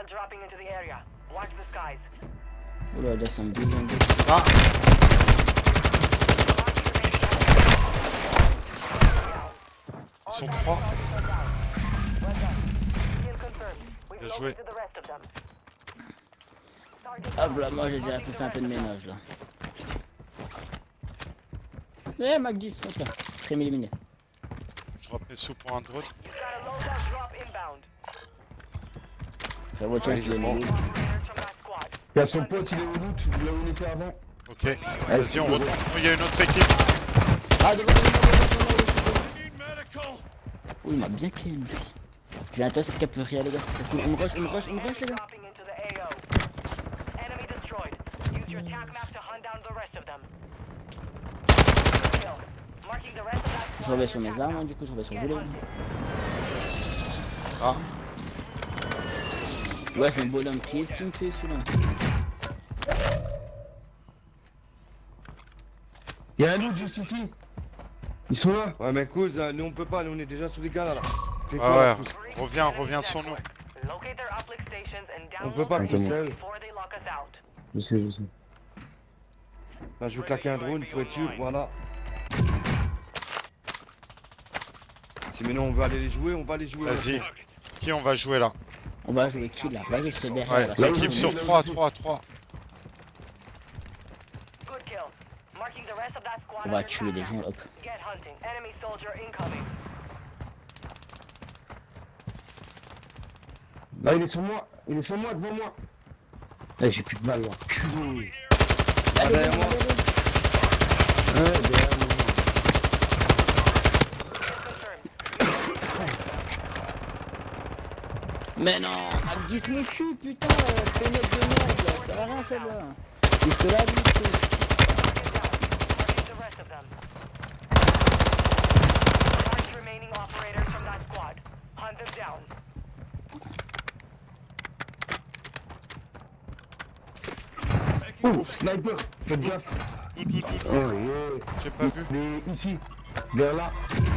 Hostile dropping into the area. Watch the skies. Oula, là, c'est un deuxième. Ah Ils sont trois. Bien joué. Hop là, down. moi j'ai déjà fait un peu de ménage là. Eh, Mac 10, ok. Crème éliminé. Je remets sous pour un drone. La voiture Ouais, qui est bon. éliminé. Operators from that squad. Y'a son pote, il est au loot, là où on était avant. Ok. Vas-y, on retourne. Oh, Il y a une autre équipe. Ah, devant, devant, devant, devant, devant. Oh, il m'a bien kill lui. J'ai un test caperia les gars, c'est cool. Il me rush, il me rush, il me rush les gars. Dropping into the AO. Enemy destroyed. Use your attack map to hunt down the rest of them. Kill. Marking the rest of that Je reviens on sur mes armes, hein, du coup je reviens sur Get le volet. hunted. Ah. Ouais, c'est un bonhomme qui est-ce qu'il me fait celui-là Y'a un loot juste ici. Ils sont là. Ouais, mais cause, euh, nous on peut pas, nous on est déjà sous les gars là. là. Fais Ouais, quoi, Reviens, reviens sur nous. On peut pas tout seul. before they lock us out. Je sais, je sais. Là, je vais claquer un drone pour être sûr, voilà. Si maintenant on veut aller les jouer, on va les jouer. Vas-y. Qui on va jouer là? On va jouer qui là? Vas-y, je suis derrière. Ouais, là. Là l'équipe sur suis, là où 3, je suis. 3, 3. Good kill. Marking the rest of that squad On va tuer des attack gens incoming. Là, il est sur moi. Il est sur moi, devant moi. Là, j'ai plus de balles là. Culé. Ah, derrière moi. Ouais, derrière moi. Kill confirmed. Mais non, 10 me cul, putain, euh, pénètre de merde là, ça va rien celle-là. Jusque là. Oh, sniper. Faites gaffe. Oh, yeah. J'ai pas vu. Est ici. Vers là.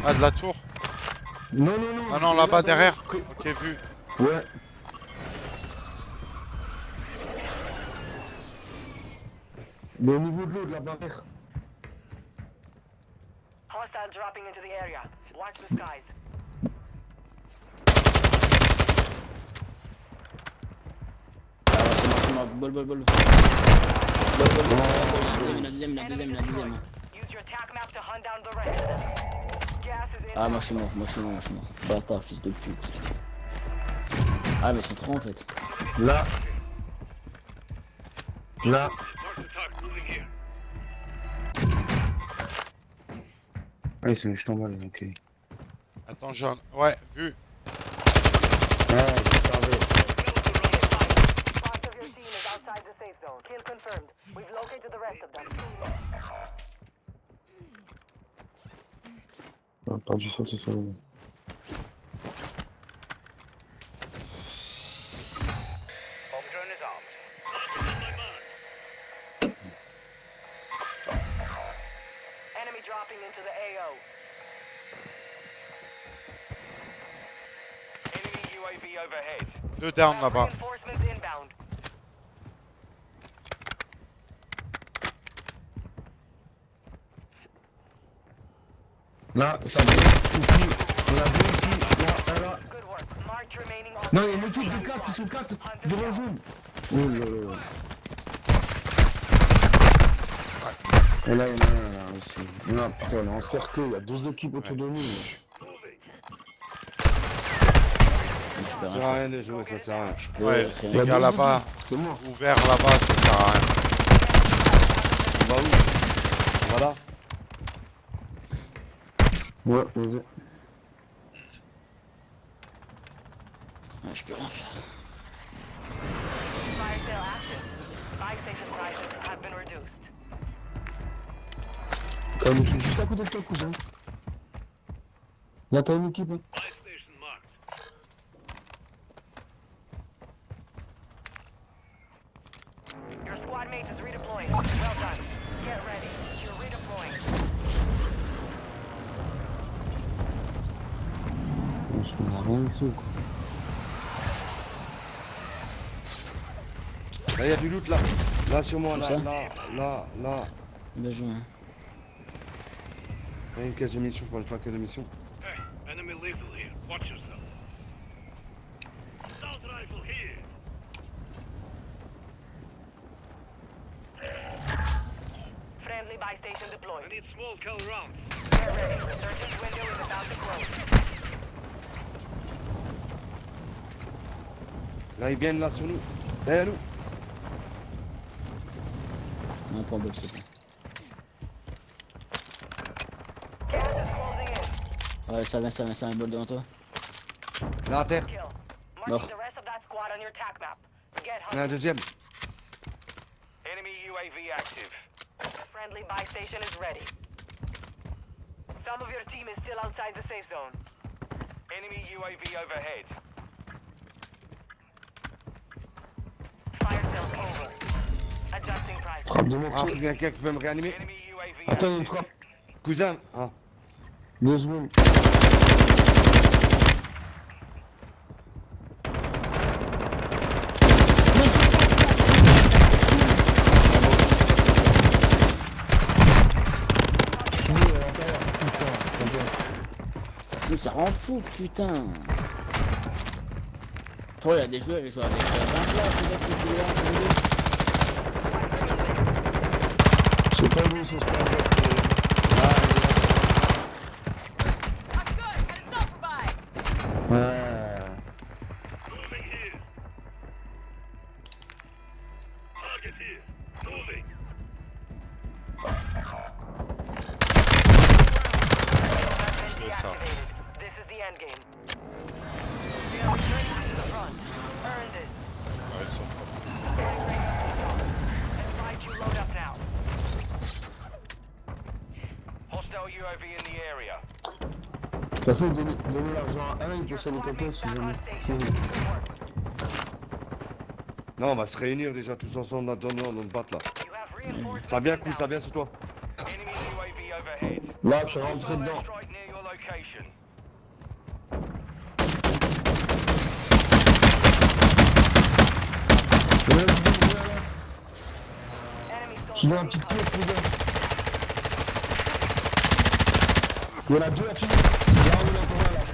Ah, de la tour Non, non, non. Ah non, là-bas. derrière. Ok, vu. Ouais. Est au niveau de l'eau, de la barrière. Hostile dropping into the area. Watch the skies. Ah ouais, c'est mort, c'est mort, bol, bol, bol. Bol, bol, bol. La deuxième, la deuxième, la deuxième, la deuxième. Use your attack map to hunt down the rest of them. Gas is in. Ah, moi je suis mort, moi je suis mort, moi je suis mort. Bâtard, fils de pute. Ah, mais ils sont trop en fait. Là. Là. Ah, ils sont juste en bas, les enculés. Attends, John. Ouais, vu. Ah, your team is outside Deux down là-bas. Là, ça vient. Ici. On l'a vu ici. Là, là. Non, il y a une équipe de 4, ils sont 4 devant zone. Oh là là. Et là, il y en a un là aussi. Non, putain, on est encerclé, il y a deux équipes autour de nous. Ça rien sert à rien de jouer, ça sert à rien. Ouais, les gars là-bas, ouvert là-bas, ça sert à rien. On va où Voilà. Ouais, vas-y. Ouais, je peux rien faire. Mais je suis juste à côté de toi, cousin. Là, t'as une équipe. hein. Je comprends rien du tout, quoi. Là, il y a du loot là. Là, sur moi, là, là, là, là. Bien joué. hein. Il y a une caisse de mission, je prends une plaque de mission. Enemy lethal here. Watch yourself. Assault rifle here. Friendly buy station I deployed. need small caliber rounds. Get ready. The surgeon's window is about to close. Là, ils viennent là sur nous. Derrière nous. Un point box, s'il te plaît. Gas is closing in. Ouais, ça vient, ça vient, ça vient, bol devant toi. Là, à terre. Kill. Mort. Marking the rest of that squad on your tac map. Get Il y en a un deuxième. Enemy UAV active. Friendly buy station is ready. Some of your team is still outside the safe zone. Enemy UAV overhead. Frappe de mon Ah, il y a quelqu'un qui veut me réanimer. Attends, il y a une frappe. Cousin. Ah. Deux secondes. Mais ça rend fou, putain. Toi, il y a des joueurs, ils jouent avec euh, 20 places, peut-être que tu les as entendus. C'est pas lui, c'est pas lui. Ouais. Moving here. Target here. Moving. Je fais ça. Deactivated. This is the end game. De toute façon, donnez, donnez l'argent à un, il peut s'en quelqu'un si jamais. Non, on va se réunir déjà tous ensemble dans notre batte là. Ça vient, coup, ça vient sur toi. Là, je suis rentré dedans. Je donne un petit coup, les gars. Il y en a deux à finir. Là, on est encore un, là.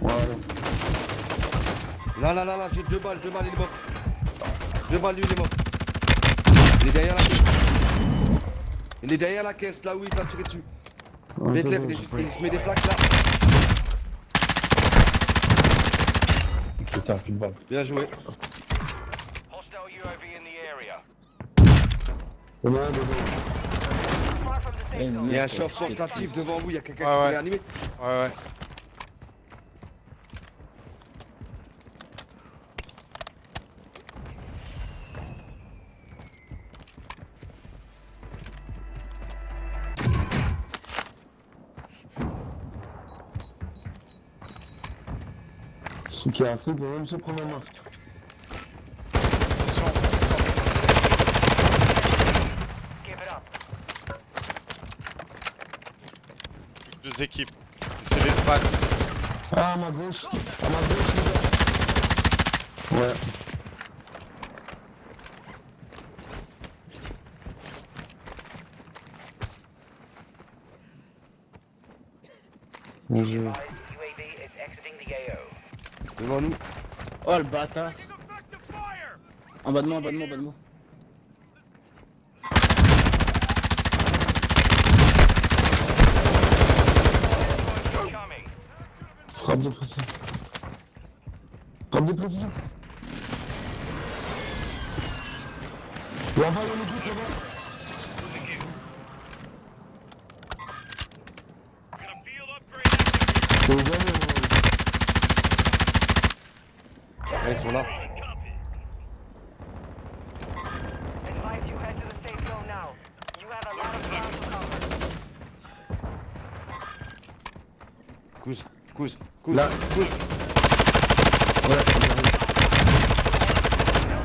Voilà. Là, là, là, là, j'ai deux balles, deux balles, il est mort. Deux balles, lui, il est mort. Il est derrière la caisse. Il est derrière la caisse, là où il t'a tiré dessus. C'est bon, il, se met des plaques là. Putain, plus de balle. Bien joué. Hostile UAV in the area. Il y en a un un c'est- portatif devant vous, il y a quelqu'un Ouais, qui ouais. peut réanimer. Ouais, ouais. Qui a assez peut même se prendre un masque. Deux équipes. C'est l'Espagne. Ah, à ma gauche. À ma gauche, les gars. Ouais. AO. Devant nous. Oh le bâtard. En bas de moi, en bas de moi, en bas de moi. Frappe de précision. Frappe de précision. Là-bas, il y a une équipe là-bas. Ouais, ils sont là. Cousse, cousse, Là. bien. No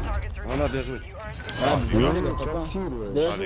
targets Voilà, bien joué. Ah, Ça, bien bien. Bien Ça, joué.